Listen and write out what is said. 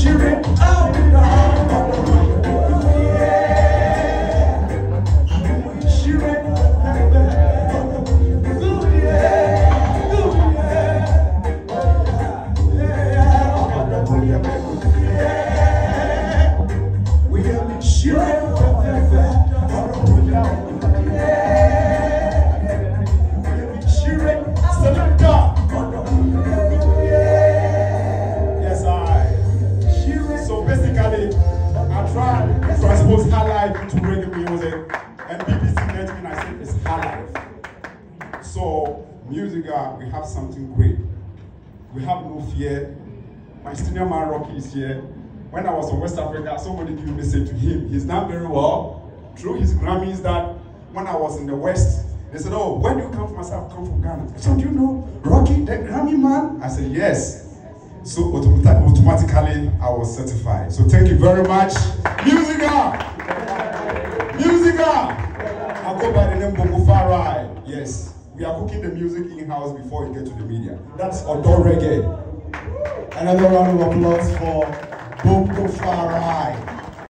Shire, oh, yeah. Basically, I try to transpose high life into reggae music, and BBC and I said it's high life. So, music, uh, we have something great. We have no fear. My senior man Rocky is here. When I was in West Africa, somebody gave a message to him. He's done very well through his Grammys that when I was in the West, they said, Oh, when do you come from? I said, I've come from Ghana. So, do you know Rocky, the Grammy man? I said, Yes. So automatically I was certified. So thank you very much. Musica! Musica! I go by the name Bobo Farai. Yes. We are cooking the music in-house before we get to the media. That's Odor Reggae. Another round of applause for Boko Farai.